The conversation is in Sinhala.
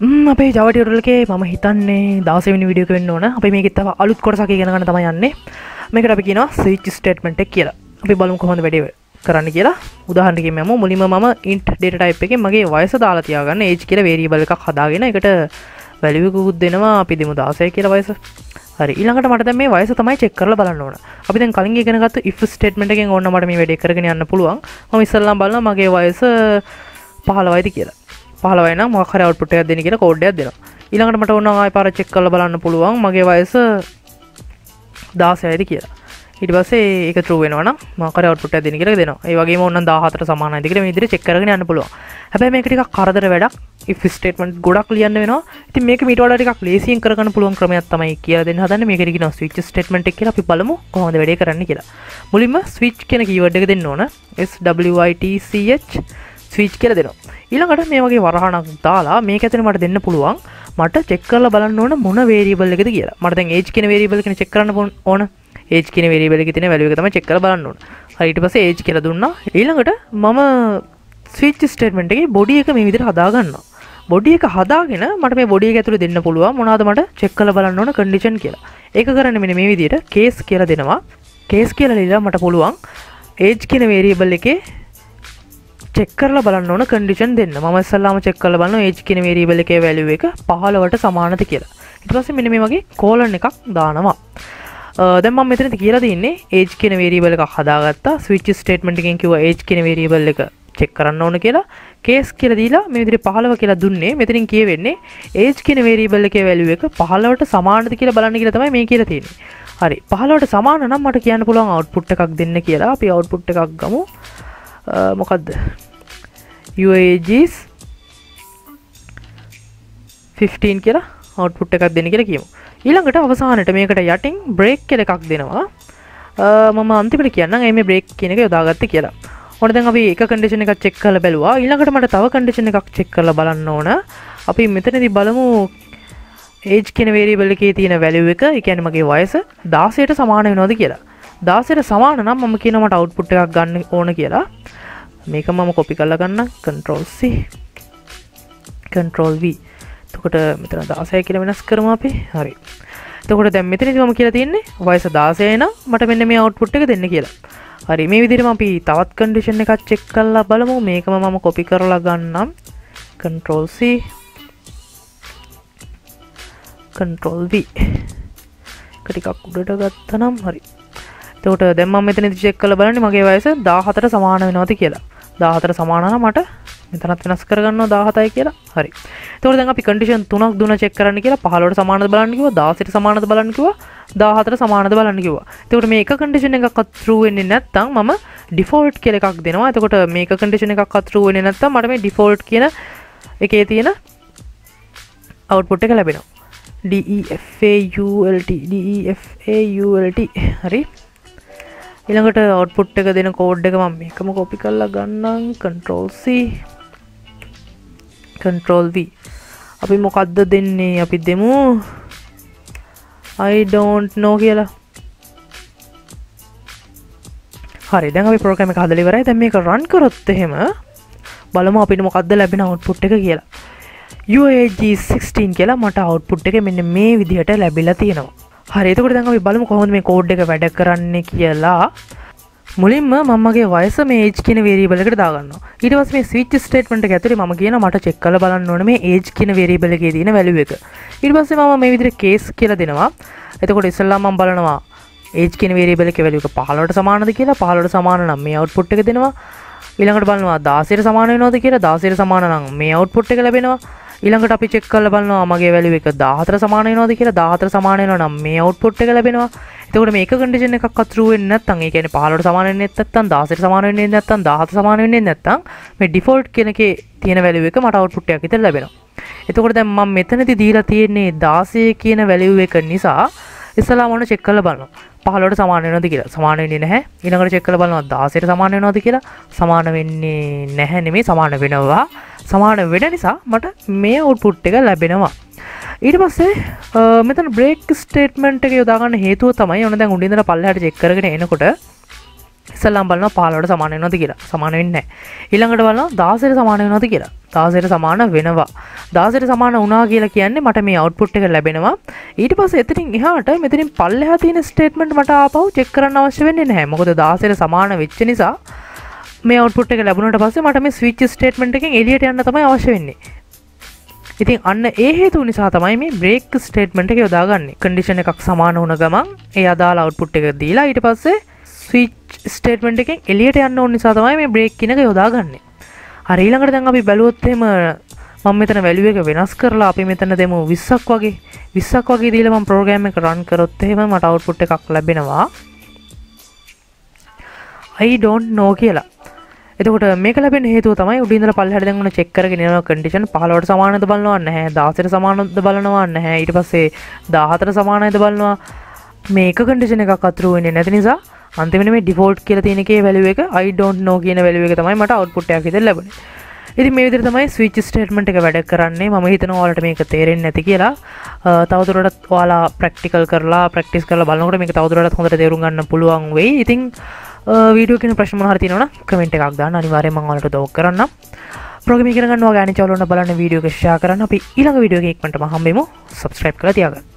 ම්, අපේ ජවටටලගේ මම හිතන්නේ දවසවිනි විඩියක වෙන්න ඕන. අපි මේ ගෙත්තව අලුත් කොටසක ගෙනගන්න තම යන්නේ. මේකට අපි කියෙන ස්විච් ස්ටේට්මට කියලා. අපි බලමු කොහොඳ වැඩ කරන්න කියලා. උදාහන්ටක මෙම. මුලිම ම ඉන්ට ඩේට ටයිප් එක මගේ වයස දාලාතියාගන්න ඒජ් කියල වේරීබල එකක් හදාගෙන එකට වැලිවකුත් දෙනවා. අපි දෙමු දාසය කියල වයස. හරි. ඊළඟට මට මේ වයස තමයි චෙක් කරලා බලන්න ඕන. අපි දැන් කලින් ගෙනගත් if ස්ටේට්මන්ට් එකෙන් ඕන්න මට මේ වැඩේ කරගෙන යන්න පුළුවන්. මම ඉස්සල්ලාම බලන මගේ වයස පහළවයිද කියලා. පහලවයින මහර අවට්පුටය දෙන කියෙන කෝඩ්ඩයක් දෙෙන ඉළඟට මට ඔන්න ආය පර චෙක් කල බලන්න පුළුවන් මගේ වයස දාසයයිද කියලා. ඉට පසේ ඒක ත්‍රුවෙනවන මකර අවට්පුට දෙන කියර දෙන ඒවගේ ඔන්න දාහතර සමානතිකට විදිරි චෙක්කරගෙන යන්න පුළුව හැබැ මේකටික කරදර වැඩක්. ස්ටේටමට ගොඩක් ලියන්න වෙන ති මේක මිටවලටික් ලේසින් කරන පුළුවන් ක්‍රමයක් තමයි කිය දෙන්න හදන්න. මේකරි න විච් ස්ටේටමට එක අපි බලමු කොහොඳ වැඩේ කරන්න කියලා. මුලින්ම ස්විච් කෙන කීවඩ්ඩක දෙන්න ඕන. SWITCH ස්විච් කියල දෙනවා. ඊළඟට මේ වගේ වරහනක් දාලා මේ ඇතන මට දෙන්න පුළුවන්. මට චෙක්කල බලන්න ඕන මොන වේරිබල් එකද කියලා. මට ඒජ් කියන වේරිබල් කෙන චෙක්කරන්න ඕන. ඒජ් කියන වේරිබල තින වැලුවකතම චෙක්කල බලන්න ඕන. හරිට පස ඒජ් කියල දුන්න. ඊළඟට මම ස්විච් ස්ටේට්මෙන්ට් එක බොඩි එක මේ විදිර හදාගන්න බොඩි එක හදාගෙන මට මේ බොඩිය ඇතුළ දෙන්න පුළුව මොනාද මට චෙක්කල බලන්න ඕන කඩිෂන් කියලා. ඒක කරන්න මෙන මේ විදියට කේස් කියල දෙනවා. කේස් කියල ලිලා මට පුළුවන්. ඒජ් කියන වේරියබල් එකේ චෙක්කරල බලන්න ඕන කඩිෂන් දෙන්න. ම සල්ලාම චෙක්කල බලන්න ඒජ් කියන වේරීබල එක වැලුව එක පහලවට සමානත කියලා. ඉටපස මෙන මේ වගේ කෝලන් එකක් දානවා. දැම මෙතන කියලා තින්නේ ඒජ් කියන වේරීබල එක හදාගත්ත. ස්විච් ස්ටේට්මටකින් කිව ඒජ් කියන වේරීබල් එක චෙක් කරන්න ඕන කියලා. කේස් කියල දීලා මෙදිරි පහලව කියලා දුන්නේ. මෙතරින් කියවෙන්නේ ඒජ් කියන වේරීබල් එක වැලුව එක පහලවට සමානත කියලා බලන්න කියලා තමයි මේ කියලා තියෙන්නේ. හරි. පහලවට සමාන නම් මට කියන්න පුළුවන් අවට්පුට් එකක් දෙන්න කියලා. අපි අවට්පුට් එකක් ගමු. Uh, මොකක්ද UAGs 15 කියලා අවට්පුට් එකක් දෙන කියලා කියමු. ඊළඟට අවසානට මේකට යටින් බ්‍රේක් කෙල එකක් දෙනවා. Uh, මම අන්තිපට කියන්න එම බ්‍රේක් කියන එක යොදාගත්ත කියලා. හොනද අපි එක කඩිෂන එකක් චෙක් කල බැලවා. ඊළඟට මට තව කඩිෂන එකක් චෙක් කල බලන්න ඕන. අපි මෙතනදි බලමු ඒජ් කෙන වේරිබල එකේ තියෙන වැලිව එක. එකැන මගේ වයස දාසයට සමාන වෙනෝද කියලා. දාසයට සමාන නම් මම කියනමට අවට්පුට් එකක් ගන්න ඕන කියලා. මේක මම කොපි කල්ල ගන්න. කන්ට්‍රෝල්සි කන්ට්‍රෝල් වී තකොට මෙතන දාසය කියල වෙනස් කරම අපි. හරි. තකොට දැම් මෙතන මම කියලා තියන්නේ වයස දාසයන මට මෙන්න මේ අවට්පුට් එක දෙන්න කියලා. හරි. මේ විදිරම අපි තවත් කන්ඩිෂන් එකක් චෙක් කල්ලා බලමු. මේකම මම කොපි කරලා ගන්නම්. කන්ට්‍රෝල්සි කන්ට්‍රෝල් වී කටිකක් උඩට ගත්තනම් හරි. තකොට දෙම මෙතන චෙක් කල බලන්න මගේ වයස දාහතර සමාන වෙනවති කියලා. දාහතර සමානන මට මෙතනත් වෙනස් කරගන්න දාහතයි කියලා. හරි. තොර දැන් අපි කන්ඩිෂන් තුනක් දුන චෙක් කරන්න කියලා පහලට සමානද බලන්නකිව දාසිට සමානද බලන්නකිව දාහතර සමානද බලන්නකිව තකට මේක කන්ඩිෂන එකක් අත්රුවෙන්නේ නැත්තං මම ඩිෆෝල්ට් කියල එකක් දෙනවා. එතකොට මේක කන්ඩිෂන එකක් අත්රුවෙන නැත්ත මට මේ ඩිෆෝල්ට් කියන එකේ තියෙන අවට්පුට් එක ලැබෙනවා. DEFAULT DEFAULT හරි. ඉළඟට අවට්පුට් එක දෙන කෝඩ් එක මම එකම කොපි කරලා ගන්නම්. කන්ට්‍රෝල්සි කන්ට්‍රෝල් වී අපි මොකක්ද දෙන්නේ? අපි දෙමු. අයිඩෝන්ට් නෝ කියලා. හරි දැන් අපි ප්‍රෝග්‍රම එක හදලිවරයි දැන් මේක රන් කරොත් එහෙම බලමු අපිට මොකක්ද ලැබෙන අවට්පුට් එක කියලා. UAG16 කියලා මට අවට්පුට් එක මෙන්න මේ විදිහට ලැබිලා තියෙනවා. හරිතකට දැන් අපි බලමු කොහොමද මේ කෝඩ් එක වැඩ කරන්න කියලා. මුලින්ම මගේ වයස මේ ඒජ් කියන වේරීබලකට දාගන්න ඉටවස් මේ ස්විච් ස්ටේට්මට ඇතුරේ ම කියන මට චෙක්කල බලන්න ඕන මේ ඒජ් කියන වේරීබලගේ තියෙන වැලුව එක. ඉටපස්සේ ම මේ විදිර කේස් කියල දෙනවා. එතකොට ඉස්සල්ලාම බලනවා ඒජ් කියන වේරීබල වැලක පහලට සමානද කියලා පහලට සමාන නම් මේ අවට්පුට් එක දෙනවා. ඊළඟට බලනවා දාසයට සමාන නොද කියලා දාසයට සමාන නම් මේ අවට්පුට් එක ලැබෙනවා. ඊළඟට අපි චෙක් කල බලන්නවා මගේ වැලි එක දාහතර සමානය නොද කියලා. දාහතර සමානය නම් මේ අවට්පුට් එක ලැබෙනවා. එතකොට මේක කඩිෂන එකක් අතුරුවෙන් නැත්තන් ඒ කියන්නේ පහලට සමාන නැත්තන් දාසට සමාන වෙන්නේ නැත්තන් දහත සමාන වෙන්නේ නැත්තන් මේ ඩිෆෝල්ට් කෙනකේ තියෙන වැලිුව එක මට අවට්පුට්ටයක් විතර ලැබෙනවා. එතකොට දැන් මම මෙතනදි දීලා තියෙන්නේ 16 කියන වැලියු එක නිසා ඉස්සලා මොන චෙක් කරලා බලනවා. පහලට සමාන වෙනවද කියලා. සමාන වෙන්නේ නැහැ. ඊළඟට චෙක් කරලා බලනවා 16ට සමාන වෙනවද කියලා. සමාන වෙන්නේ නැහැ නෙමෙයි සමාන වෙනවා. සමාන වෙන නිසා මට මේ අවුට්පුට් එක ලැබෙනවා. ඊට පස්සේ මෙතන බ්‍රේක් ස්ටේට්මන්ට් එක යොදාගන්න හේතුව තමයි ඔන්න දැන් උඩින්දර පල්ලහට චෙක් කරගෙන එනකොට ඉස්සල්ලාම් බලන පාලට සමානය නොති කියලා. සමාන වෙන්න ඉළඟට බලන දාසයට සමානය නොති කියලා. දාසයට සමාන වෙනවා. දාසයට සමාන උනා කියලා කියන්නේ මට මේ අවට්පුට් එක ලැබෙනවා. ඊට පස්සේ එතනින් එහාට මෙතනින් පල්ලෙහා තියෙන ස්ටේට්මන්ට් මට ආපහු චෙක් කරන්න අවශ්‍ය වෙන්නේ නැහැ. මොකද දාසයට සමාන වෙච්ච නිසා මේ අවට්පුට් එක ලැබුණට පස්සේ මට මේ ස්විච් ස්ටේට්මන්ට් එකෙන් එළියට යන්න තමයි අවශ්‍ය වෙන්නේ. ඉතින් අන්න ඒ හේතු නිසා තමයි මේ බ්‍රේක් ස්ටේට්මට එක යොදාගන්නේ. කඩිෂන එකක් සමාන වුණ ගමන් ඒ අදාලා අවට්පුට් එක දීලා ඊට පස්සේ ස්විච් ස්ටේට්මට එකෙන් එලියට යන්න ඕන නිසා තමයි මේ බ්‍රේක් කියනක යොදාගන්නේ. හරිීළඟට දැන් අපි බැලුවොත්තෙම මම මෙතන වැලුව එක වෙනස් කරලා අපි මෙතන දෙමු විස්සක් වගේ. විස්සක් වගේ දීලම ප්‍රෝගෑම එක රන් කරොත් එහෙම මට අවට්පුට් එකක් ලැබෙනවා. I don't know කියලා. එතකොට මේක ලැබෙන හේතුව තමයි උඩින්දල පල්ලෙහාට දැන් උන චෙක් කරගෙන යනවා කන්ඩිෂන් 15ට සමානද බලනවා නැහැ 16ට සමානද බලනවා නැහැ ඊට පස්සේ 14ට සමානයිද බලනවා මේක කන්ඩිෂන් එකක් අතුරු වෙන්නේ නැති නිසා අන්තිමට මේ ඩිෆෝල්ට් කියලා තියෙන එකේ වැලියු එක I don't know කියන වැලියු එක තමයි මට අවුට්පුට් එකක් විදිහට ලැබුණේ. ඉතින් මේ විදිහට තමයි ස්විච් ස්ටේට්මන්ට් එක වැඩ කරන්නේ. මම හිතනවා ඔයාලට මේක තේරෙන්නේ නැති කියලා. තවදුරටත් ඔයාලා ප්‍රැක්ටිකල් කරලා ප්‍රැක්ටිස් කරලා බලනකොට මේක තවදුරටත් හොඳට තේරුම් ගන්න පුළුවන් වෙයි. ඉතින් වීඩියෝ කියන ප්‍රශ්න මොනවද තියෙනවනම් කමෙන්ට් එකක් දාන්න අනිවාර්යයෙන් මම ඔයාලට උදව් කරන්නම්. ප්‍රෝග්‍රෑම් ඉගෙන ගන්නවා ගානේ චලෝන බලන්න වීඩියෝ එක ෂෙයා කරන්න අපි ඊළඟ වීඩියෝ එකේ ඉක්මනටම හම්බෙමු. සබ්ස්ක්‍රයිබ් කරලා තියාගන්න.